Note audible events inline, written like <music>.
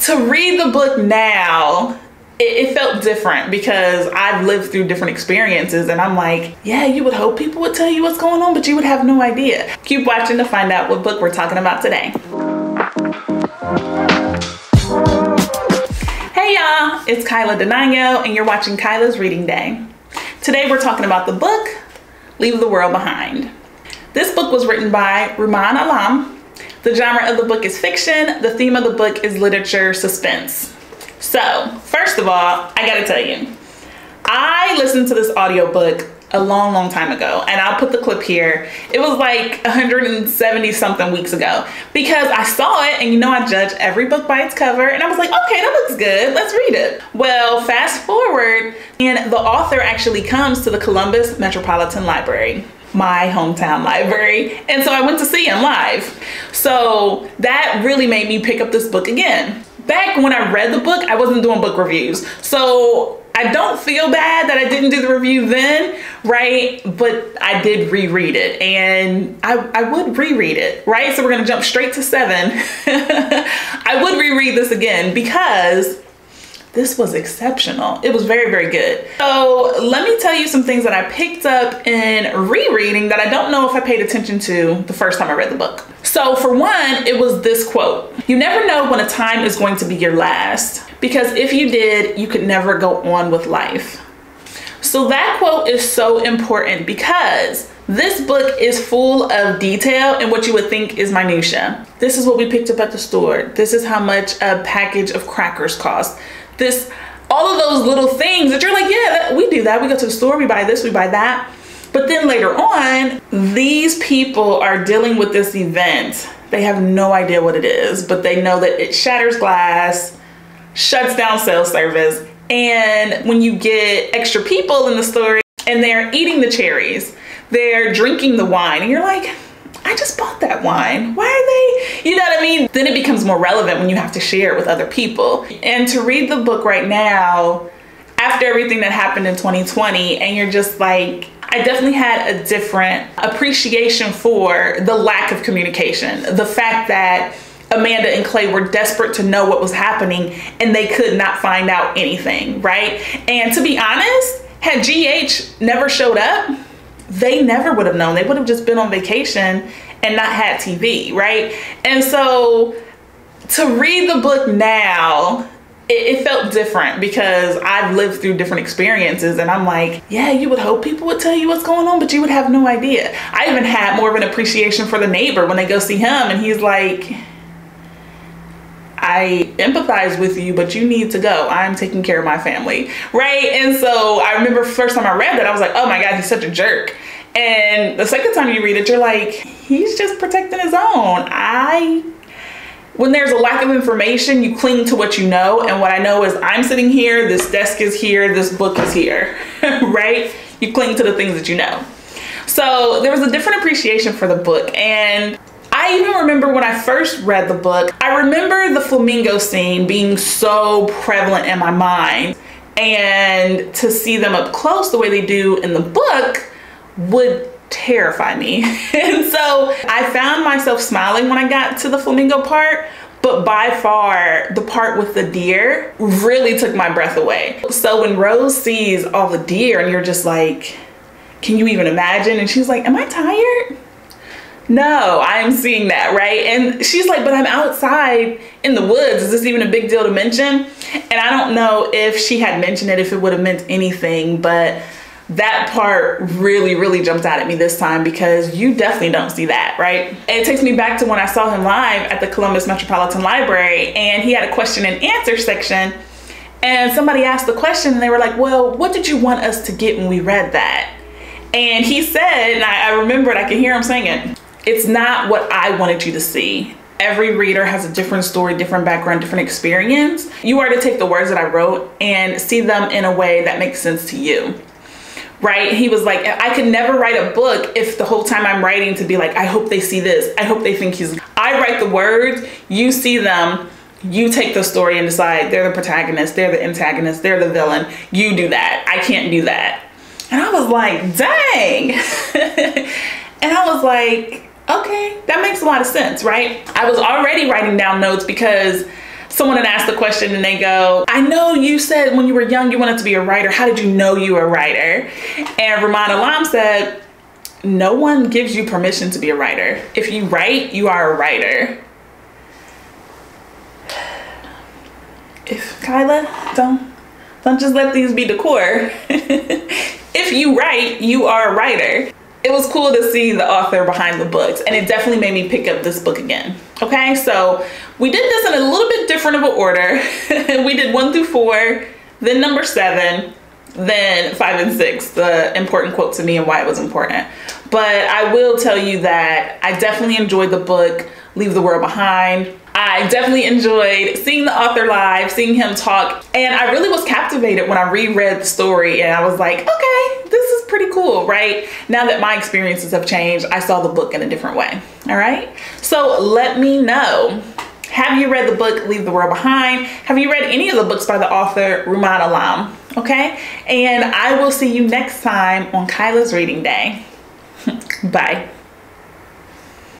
To read the book now, it, felt different because I've lived through different experiences and I'm like, yeah, you would hope people would tell you what's going on, but you would have no idea. Keep watching to find out what book we're talking about today. Hey y'all, it's Kyla Denanyoh and you're watching Kyla's Reading Day. Today we're talking about the book, Leave the World Behind. This book was written by Rumaan Alam. The genre of the book is fiction. The theme of the book is literature suspense. So, first of all, I gotta tell you, I listened to this audiobook a long, long time ago, and I'll put the clip here. It was like 170 something weeks ago because I saw it, and you know, I judge every book by its cover, and I was like, okay, that looks good, let's read it. Well, fast forward, and the author actually comes to the Columbus Metropolitan Library my hometown library. And so I went to see him live. So that really made me pick up this book again. Back when I read the book, I wasn't doing book reviews. So I don't feel bad that I didn't do the review then, right? But I did reread it and I, I would reread it, right? So we're gonna jump straight to seven. <laughs> I would reread this again because this was exceptional. It was very, very good. So let me tell you some things that I picked up in rereading that I don't know if I paid attention to the first time I read the book. So for one, it was this quote. You never know when a time is going to be your last because if you did, you could never go on with life. So that quote is so important because this book is full of detail and what you would think is minutia. This is what we picked up at the store. This is how much a package of crackers cost this all of those little things that you're like, yeah, we do that. We go to the store, we buy this, we buy that. But then later on, these people are dealing with this event. They have no idea what it is, but they know that it shatters glass, shuts down cell service. And when you get extra people in the store and they're eating the cherries, they're drinking the wine, and you're like, I just bought that wine. Why are they, you know what I mean? Then it becomes more relevant when you have to share it with other people. And to read the book right now, after everything that happened in 2020, and you're just like, I definitely had a different appreciation for the lack of communication. The fact that Amanda and Clay were desperate to know what was happening and they could not find out anything, right? And to be honest, had GH never showed up, they never would have known. They would have just been on vacation and not had TV, right? And so to read the book now, it, it, felt different because I've lived through different experiences and I'm like, yeah, you would hope people would tell you what's going on, but you would have no idea. I even had more of an appreciation for the neighbor when they go see him and he's like, I empathize with you, but you need to go. I'm taking care of my family, right? And so I remember first time I read that, I was like, oh my God, he's such a jerk. And the second time you read it, you're like, he's just protecting his own. I, when there's a lack of information, you cling to what you know. And what I know is I'm sitting here, this desk is here, this book is here, <laughs> right? You cling to the things that you know. So there was a different appreciation for the book. And I even remember when I first read the book, I remember the flamingo scene being so prevalent in my mind. And to see them up close the way they do in the book would terrify me. <laughs> and so I found myself smiling when I got to the flamingo part, but by far the part with the deer really took my breath away. So when Rose sees all the deer and you're just like, can you even imagine? And she's like, am I tired? No, I'm seeing that, right? And she's like, but I'm outside in the woods. Is this even a big deal to mention? And I don't know if she had mentioned it, if it would have meant anything, but that part really, really jumped out at me this time because you definitely don't see that, right? It takes me back to when I saw him live at the Columbus Metropolitan Library and he had a question and answer section. And somebody asked the question and they were like, Well, what did you want us to get when we read that? And he said, and I, I remember it, I can hear him saying it, it's not what I wanted you to see every reader has a different story, different background, different experience. You are to take the words that I wrote and see them in a way that makes sense to you right? He was like, I could never write a book if the whole time I'm writing to be like, I hope they see this. I hope they think he's. I write the words, you see them, you take the story and decide they're the protagonist, they're the antagonist, they're the villain. You do that. I can't do that. And I was like, dang. <laughs> and I was like, okay, that makes a lot of sense, right? I was already writing down notes because someone had asked the question and they go, I know you said when you were young you wanted to be a writer. How did you know you were a writer? And Rumaan Alam said, no one gives you permission to be a writer. If you write, you are a writer. If Kyla, don't don't just let these be decor. <laughs> if you write, you are a writer. It was cool to see the author behind the books and it definitely made me pick up this book again. Okay, so we did this in a little bit different of an order. <laughs> we did one through four, then number seven, then five and six, the important quote to me and why it was important. But I will tell you that I definitely enjoyed the book, Leave the World Behind. I definitely enjoyed seeing the author live, seeing him talk, and I really was captivated when I reread the story and I was like, okay, this is pretty cool, right? Now that my experiences have changed, I saw the book in a different way, all right? So let me know. Have you read the book Leave the World Behind? Have you read any of the books by the author Rumaan Alam? Okay, and I will see you next time on Kyla's Reading Day. <laughs> Bye.